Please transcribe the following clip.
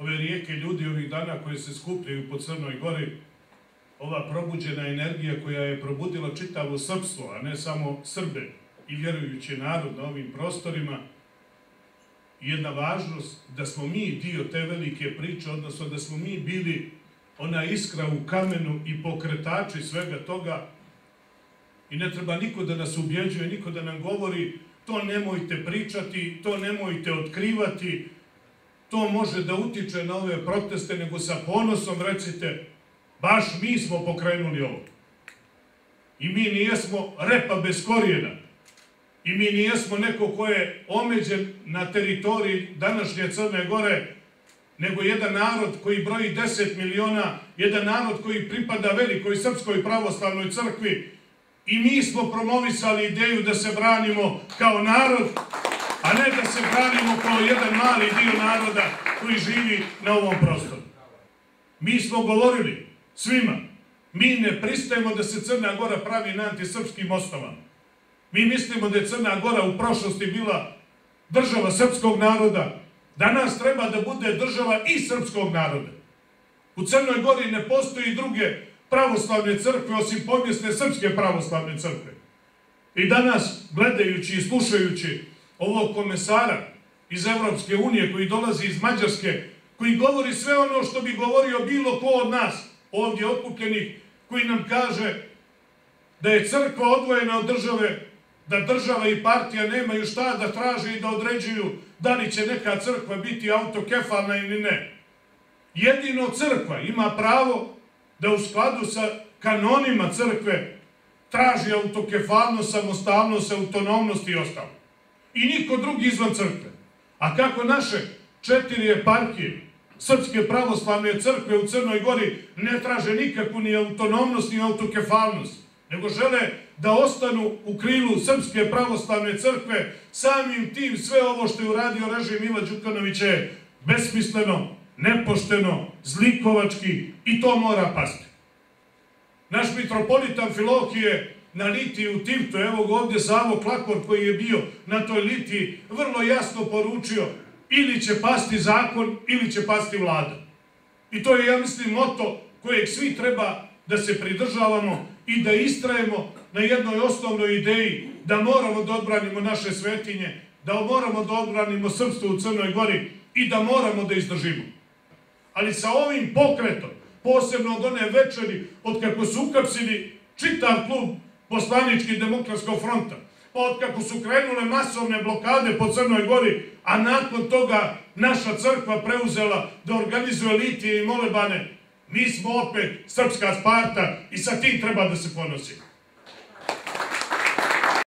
ove rijeke ljudi ovih dana koje se skupljaju po Crnoj Gori, ova probuđena energija koja je probudila čitavo srpstvo, a ne samo Srbe i vjerujući narod na ovim prostorima, jedna važnost da smo mi dio te velike priče, odnosno da smo mi bili ona iskra u kamenu i pokretači svega toga. I ne treba niko da nas ubjeđuje, niko da nam govori to nemojte pričati, to nemojte otkrivati, to može da utiče na ove proteste, nego sa ponosom recite, baš mi smo pokrenuli ovo. I mi nijesmo repa bez korijena. I mi nijesmo neko ko je omeđen na teritoriji današnje Crne Gore, nego jedan narod koji broji 10 miliona, jedan narod koji pripada velikoj srpskoj pravoslavnoj crkvi. I mi smo promovisali ideju da se branimo kao narod, a ne da se branimo kao jedan mali dio naroda koji živi na ovom prostoru. Mi smo govorili svima, mi ne pristajemo da se Crna Gora pravi na antisrpskim osnovama. Mi mislimo da je Crna Gora u prošlosti bila država srpskog naroda. Danas treba da bude država i srpskog naroda. U Crnoj Gori ne postoji druge pravoslavne crkve osim pomjesne srpske pravoslavne crkve. I danas, gledajući i slušajući ovog komesara iz Evropske unije koji dolazi iz Mađarske, koji govori sve ono što bi govorio bilo ko od nas, ovdje okupljenih, koji nam kaže da je crkva odvojena od države, da država i partija nemaju šta da traže i da određuju da li će neka crkva biti autokefalna ili ne. Jedino crkva ima pravo da u skladu sa kanonima crkve traži autokefalnost, samostalnost, autonomnost i ostalo. I niko drugi izvan crkve. A kako naše četiri eparhije, Srpske pravoslavne crkve u Crnoj Gori ne traže nikakvu ni autonomnost ni autokefalnost, nego žele da ostanu u krilu Srpske pravoslavne crkve, samim tim sve ovo što je uradio režim Mila Đukanovića je besmisleno, nepošteno, zlikovački i to mora pasti. Naš mitropolitan Filohije na litiji u Tivtu, evo ga ovdje Savo Klakor koji je bio na toj litiji, vrlo jasno poručio ili će pasti zakon ili će pasti vlada. I to je, ja mislim, moto kojeg svi treba da se pridržavamo i da istrajemo na jednoj osnovnoj ideji da moramo da odbranimo naše svetinje, da moramo da odbranimo srpstvo u Crnoj Gori i da moramo da izdržimo. Ali sa ovim pokretom, posebno od one večeri, od kako su ukapsili čitav klub poslanički demokratskog fronta, pa od kako su krenule masovne blokade po Crnoj Gori, a nakon toga naša crkva preuzela da organizuje litije i molebane, mi smo opet srpska Sparta i sa tim treba da se ponosimo.